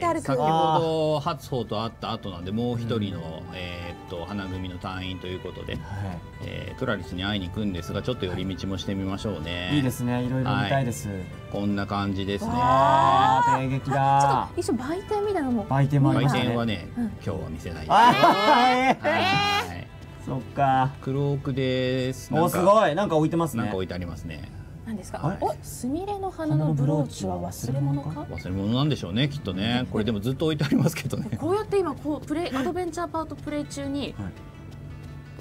て歩く、先ほど初歩と会った後なんでもう一人の、えーっと花組の隊員ということで、はえークラリスに会いに行くんですがちょっと寄り道もしてみましょうね。いいですね。いろいろ見たいです、こんな感じですね。あー帝劇ちょだっと一緒売店みたいなのも。売店もあり売ますね店はね、うん。今日は見せない。です。はい。そっか黒奥です。おすごい。なんか置いてますね。なんか置いてありますね。何ですか？あれおスミレの花のブローチは忘れ物か？忘れ物なんでしょうねきっとね。これでもずっと置いてありますけどね。こうやって今こうプレイアドベンチャーパートプレイ中に、はい。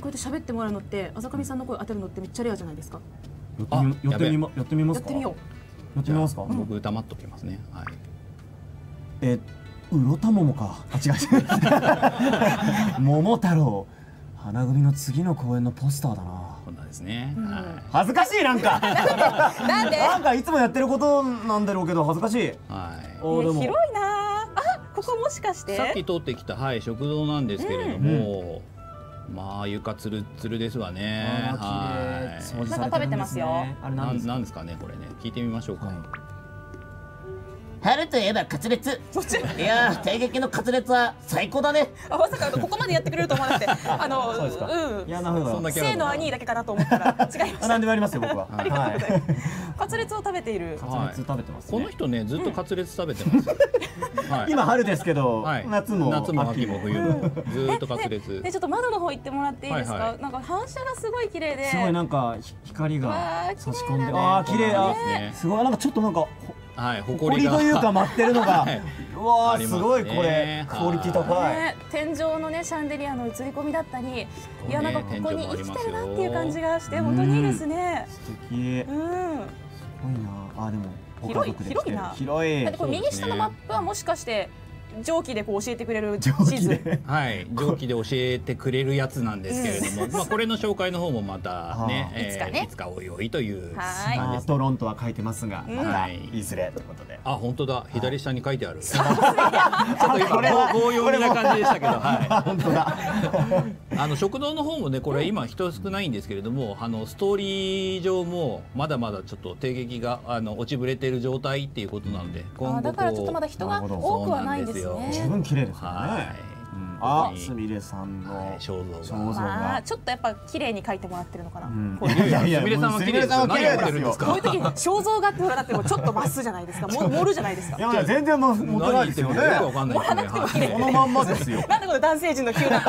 こうやって喋ってもらうのってあざかみさんの声当てるのってめっちゃレアじゃないですか？やってみあやってみまやってみますか？やってみよやってみますか？僕黙っときますね。はい。えうろたももか。あ違う違う。桃太郎。花組の次の公演のポスターだなこんなですね。うん。は恥ずかしいなんか。う なんで？なんかいつもやってることなんだろうけど恥ずかしい。い。はい。広いな。あここもしかして？さっき通ってきたはい食堂なんですけれども、まあ床つるつるですわね。あー綺麗。掃除されてるんですね。あれなんなんですか？なんですかねこれね。聞いてみましょうか。はい春といえばカツレツ。いやー帝劇のカツレツは最高だね。あまさかここまでやってくれると思わなくて。あのそうですか。うん。いやなるほどそんなキャラ性の兄だけかなと思ったら。違いましあた何でもやりますよ僕は。はいはい。カツレツを食べている。カツレツ食べてます。ねこの人ねずっとカツレツ食べてます。はい。今春ですけどはい、夏も夏も秋も冬も。ずーっとカツレツ。でちょっと窓の方行ってもらっていいですか、はいはい。なんか反射がすごい綺麗で。すごいなんかひ光わがー差し込んでああ綺麗ですね。すごいなんかちょっとなんかほはいほ埃がこりというか舞ってるのが。はい。うわすね。すごいこれ。クオリティ高い。ね、天井のねシャンデリアの映り込みだったり、いやなんかここに生きてるなっていう感じがして本当にいいですね。素敵すうん。ごいな。あーでもご広い広いな。広い。だってこれ右下のマップはもしかして蒸気でこう教えてくれる地蒸気図。で。はい、蒸気で教えてくれるやつなんですけれども、まあこれの紹介の方もまたね、あ。ーいつかね。いつかおいおいという。はい。あートロンとは書いてますがはい。いずれということで。あ本当だ。左下に書いてある。ちょっと今棒棒読みな感じでしたけど、は 本当だ。い。あの食堂の方もねこれ今人少ないんですけれども、あのストーリー上もまだまだちょっと定劇があの落ちぶれてる状態っていうことなので、今後あだからちょっとまだこ人が多くはないんですそうなん十ね。分綺麗ですようはねい。うんあすみれさんのはい肖像肖像が。まあがちょっとやっぱ綺麗に描いてもらってるのかな。いやいやすみれさんは綺麗です。こういう時に肖像画ってほらだってもうちょっとマスじゃないですか。も盛るじゃないですかい。やいや全然も持ってないですよね何言ってるかよくわかんないですね。このまんまですよ なんでこの男性陣の急な。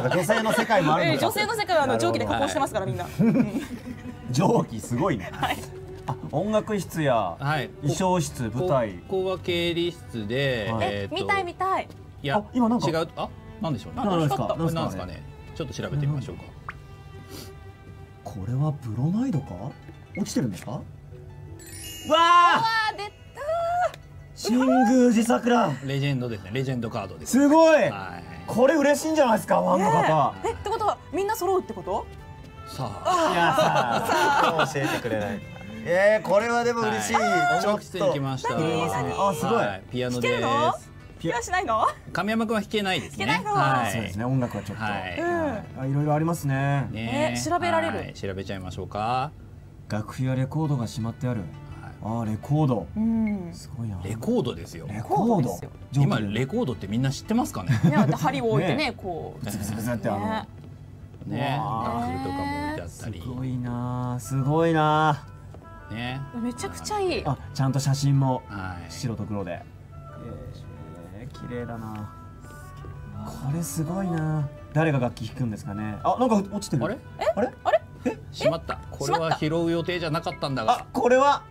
女性の世界もあるのかえー女性の世界はあの蒸気で加工してますからみんな。蒸気すごいねあ音楽室やはい。衣装室舞台ここは経理室で、はいえ見たい見たい。いやあ今なんか。違うあなんでしょうね。あ何ですか？何なんですか？ね。ちょっと調べてみましょうか。これはブロマイドか？落ちてるんですか？わああーで新宮寺桜。レジェンドですね。レジェンドカードです。すごい！はい。これ嬉しいんじゃないですか？ファンの方えってことはみんな揃うってこと？さあ。いやさ教えてくれない。えー、これはでも嬉しい、はい。ちょっ音楽室に来ました。あすごい、はい。ピアノです。気はしないの？亀山くんは弾けないですね。弾けないのはい。そうですね音楽はちょっと、はいろいろありますね調べられる？はい調べちゃいましょうか。楽譜やレコードがしまってあるあーレコードうん。すごいなレコードですよ。レココード？ードですよ今レコードってみんな知ってますかね？ね針を置いてねねこう。ブツブツブツってあの、ね楽譜とかも置いてあったすり。ごいなすごいなね。めちゃくちゃいい。あちゃんと写真もはい。白と黒でえー、綺麗だな。これすごいな。誰が楽器弾くんですかね。あなんか落ちてる。あれ？あれ？しまった。これは拾う予定じゃなかったんだあが。これは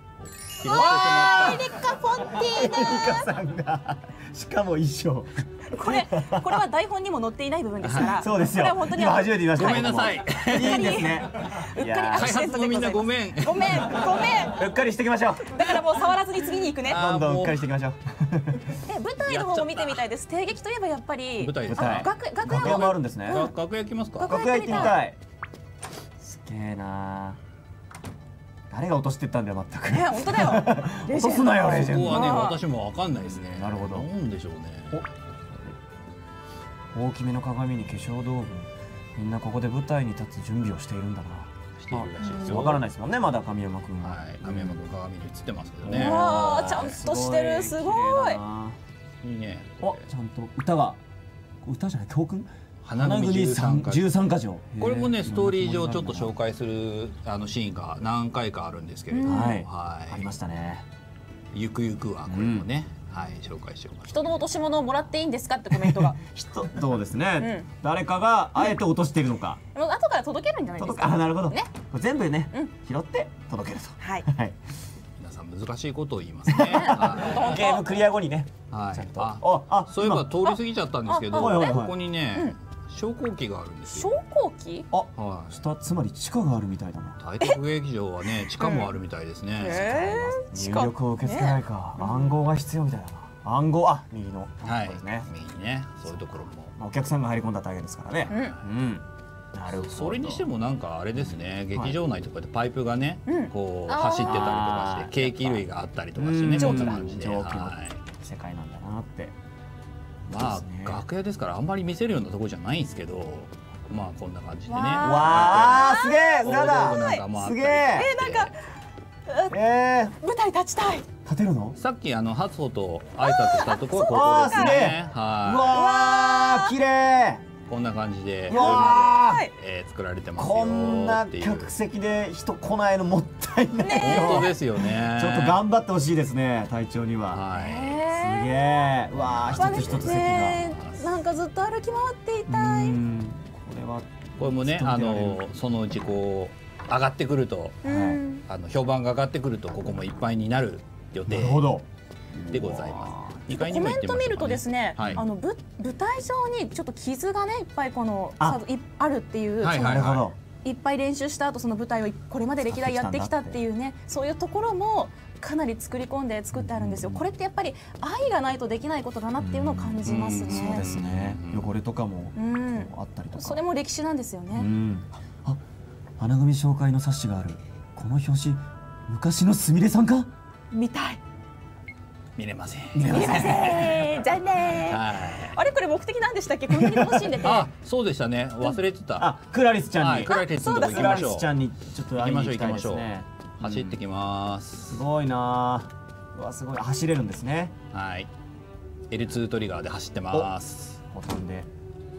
拾ってしまっリカフォンティーエリカさんがしかも衣装ナ。これこれは台本にも載っていない部分ですから。そうですよこれは本当に今初めて見ましたごめんなさいいいんですねうっかりいやた。開発のみんなごめん。ごめんごめん。ーうっかりしていきましょうだからもう触らずに次に行くね。あどんどんうっかりしていきましょうえ舞台の方も見てみたいです。帝劇といえばやっぱり舞台です舞台あ楽楽楽屋屋ももあるんですねが楽屋来ますか。楽楽屋行ってみたいすげえな誰が落としてったんだよ全く。ね本当だよ。落とすなよレジェンド。そこはね私もわかんないですね。なるほど。なんでしょうね。大きめの鏡に化粧道具。みんなここで舞台に立つ準備をしているんだな。しているらしいですよ。わからないですもんねまだ神山君は。はい。亀山君鏡に映ってますけどうね。わーちゃんとしてる。すごい。にね。おちゃんと歌が。歌じゃない教訓？花組十三か十三箇条。これもねストーリー上ちょっと紹介介するあのシーンが何回かあるんですけれども、うん。はい。ありましたね。ゆくゆくはこれもね、はい紹介しておきます人の落とし物をもらっていいんですかってコメントが。人そうですね、誰かがあえて落としているのか、もう後から届けるんじゃないですか。あなるほど、ね。全部ね、うん。拾って届けると。はい。はい。皆さん難しいことを言いますね。はゲームクリア後にねい、はいあああそういえば今。通り過ぎちゃったんですけどここにね昇降機があるんです昇よ、降機？はい、下つまり地下があるみたいだな。大徳劇場はね 地下もあるみたいですね、えー、入力を受け付けないか、暗号が必要みたいだな。暗号あ右の。はい。ね、右ね。そういうところも。まあ、お客さんが入り込んだだけですからね。うん。うん。なるほど。それにしてもなんかあれですね。劇場内とかでパイプがね、うん。こう走ってたりとかしてケー。キ類があったりとかしてね。うん。こんな感じで、蒸気のはい。世界なんだなってまあ、楽屋ですからあんまり見せるようなところじゃないんですけどまあこんな感じでね。わわあすげえなんかすげえ。してなんかえー、舞台立ちたい。立てるの？さっきあのハツホと挨拶したところはここですあーすげねうはわー。綺麗。いこんな感じでうわー。えー作られてますよこんなっていう。客席で人来ないのもったいないよ、本当ですよね。ちょっと頑張ってほしいですね隊長には、はすげえ。わーー一つ一つ席が、ねなんかずっと歩き回っていたい。うん。これはいこれもねあのそのうちこう上がってくるとうん。あの評判が上がってくるとここもいっぱいになる予定でございます。2階コメント見るとですね、はい。あのぶ舞台上にちょっと傷がねいっぱいこのあ。あるっていう、はいそのなるほどいっぱい練習した後その舞台をこれまで歴代やってきたっていうねそういうところもかなり作り込んで作ってあるんですよ。これってやっぱり愛がないとできないことだなっていうのを感じますね。そうですね。うん汚れとかもうん。あったりとか。それも歴史なんですようね。ん。あ花組紹介の冊子がある。この表紙昔のすみれさんか？見たい。見れません。見れません。えー、残念。はい。あれこれ目的なんでしたっけ？こんなに楽しんでて。あそうでしたね。忘れてた。あクラリスちゃんに、はいクラリスのとこ行クラリきましょう。スちゃんにちょっと会いに行きたいです行きましょうね走ってきます。すごいなあうわすごい。走れるんですね。はい。L2 トリガーで走ってます。ボタンで。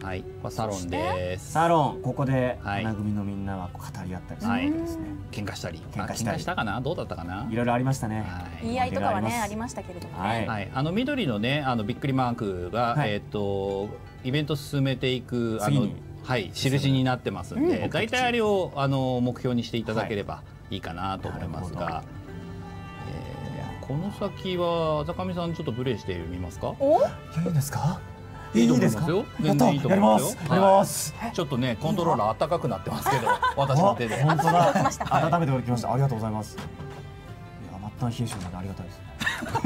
はい。これサロンです。サロン。ここではい。花組のみんなはこう語り合ったりするはい。んですね、喧嘩したり。喧嘩したり。あしたかな？どうだったかな？いろいろありましたね、はい。言い合いとかはねありましたけれどもね。はい。はい、あの緑のねあのびっくりマークが、はい。えっ、とイベント進めていくあのはい。印になってますんで、うん。大体あれをあの目標にしていただければ。いいかなと思いますが、えーこの先は坂上さんちょっとプレイしてみますか？お？いやいいですか？いいと思いですか？と思いやりまます。やります、はい。ちょっとねコントローラー暖かくなってますけど、私の手で。あ本当だ。温めておきました。はい温めておきました。ありがとうございます。いや末端冷え性なんでありがたいですね。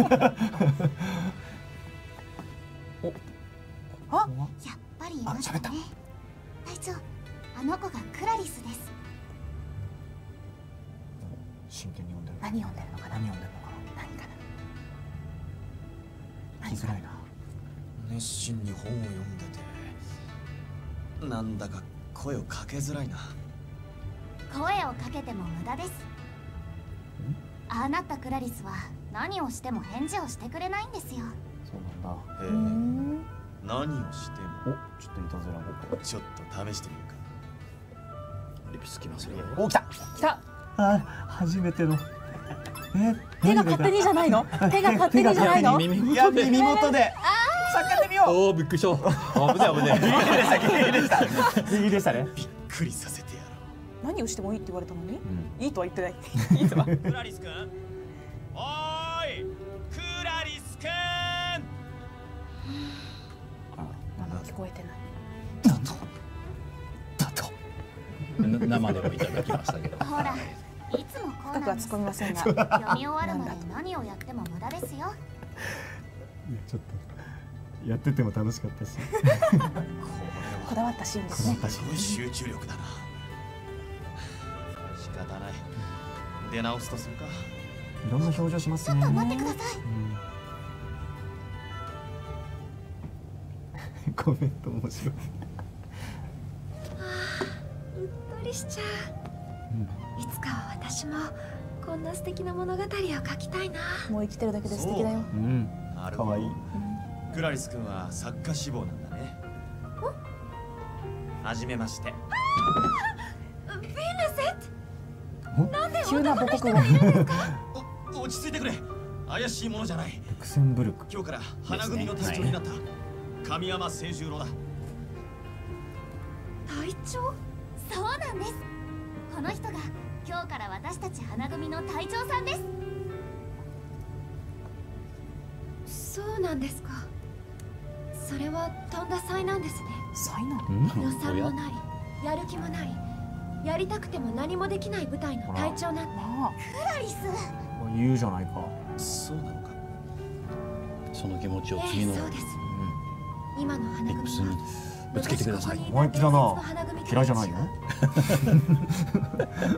あやっぱりいましたね。あ喋った。隊長あの子がクラリスです真剣に読んでる何読んでるのかな？何読んでるのか何かな？な聞きづらいな。熱心に本を読んでてなんだか声をかけづらいな。声をかけても無駄です。ああなったクラリスは何をしても返事をしてくれないんですよ。そうなんだ。へえ。うん？何をしておちょっといたずらもちょっと試してみるか。リピつきますよ。お来た！来た。あ初めてのえ 手が勝手にじゃないの？手が勝手にじゃないの？耳いや耳元で叫んでみようおおびっくりした。危ない危ない。右でしたねびっくりさせてやろ何をしてもいいって言われたのに？うんいいとは言ってない。いいとは。クラリスくんおーいクラリスくんまだ？聞こえてない。だとだと生でもいただきましたけど。ほらいつもこう深くは突っ込みませんが。読み終わるまで何をやっても無駄ですよ。いやちょっとやってても楽しかったし。これはこだわったシーンですね。すごい集中力だな。仕方ない。出直すとするか。いろんな表情しますね。ちょっと待ってください。うん。コメント面白い、うっとりしちゃう私もこんな素敵な物語を書きたいな。もう生きてるだけで素敵だよ。うん、なるかわい。い。クラリス君は作家志望なんだね。はじめまして。ヴィンレセット？なんで急な男の母国語人が。いるんですかお落ち着いてくれ。怪しいものじゃない。ルクセンブルク。今日から花組の隊長になった。神山清十郎だ。隊長？そうなんです。この人が今日から私たち花組の隊長さんです。そうなんですか。それはとんだ災難ですね。災難？予算もない。やる気もない。やりたくても何もできない部隊の隊長なんて。まあクラリス。言うじゃないか。そうなのか。その気持ちをえ次のえそうです。今の花組にはぶつけてください。昔ここに前向きだな。嫌いじゃないよ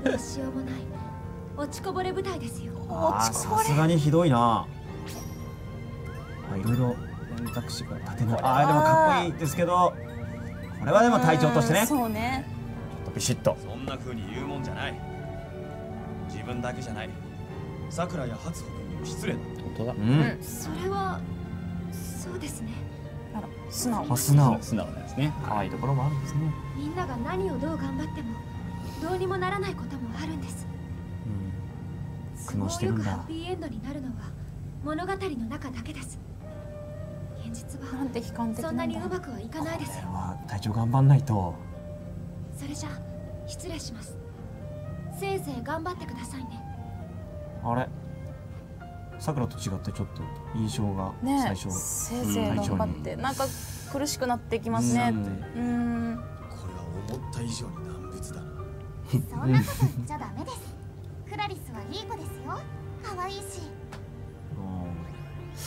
どうしようもない。落ちこぼれ部隊ですよ。あーさすがにひどいな。あいろいろ選択肢が立てない。あーでもかっこいいですけど。これはでも隊長としてね。うんちょっとビシッと。そんな風に言うもんじゃない。自分だけじゃない。さくらや初穂君にも失礼だ。本当だ。ううんんそれはそうですねあら素直。あ素直。素直なんですね。可愛いところもあるんですね。みんなが何をどう頑張ってもどうにもならないこともあるんです。苦悩してるんだ。ハッピーエンドになるのは物語の中だけです。現実はなんて悲観的そんなんにうまくはいかないです。これは隊長頑張んないと。それじゃ失礼します。せいぜい頑張ってくださいね。あれ？さくらと違ってちょっと印象がね最初せいぜい頑張ってなんか苦しくなってきますね。うん。うんこれは思った以上に難物だな。そんなこと言っちゃダメです。クラリスはいい子ですよ。可愛いし。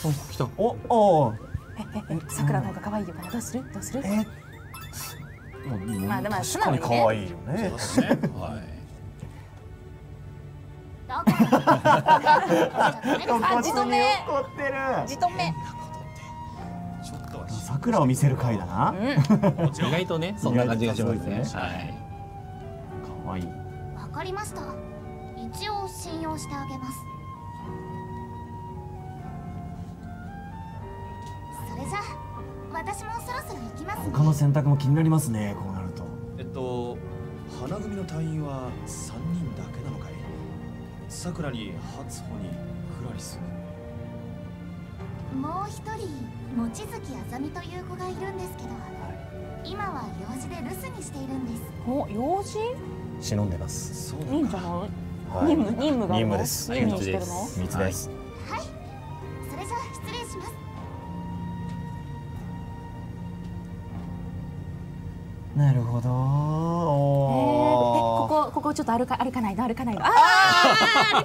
お来た。おおえええさくらの方が可愛いよどうする？どうする？えまあでも確かに可愛いよね。はいじとめじとめちょっとはさくらを見せる回だな。うん。意外とねそんな感じがしますね。はい。可愛いわかりました。一応信用してあげます。それじゃあ私もそろそろ行きますね。他の選択も気になりますねこうなると。えっと花組の隊員は3人だけなのかい？さくらに初穂にクラリスもう一人望月あざみという子がいるんですけど今は用事で留守にしているんです。お用事？忍んでますそういいんじゃないはい。任務任務が任務です。任務してるの？密です。はい。それじゃあ失礼します。なるほどえーえおーここここちょっと歩か歩かないの歩かないの。ああ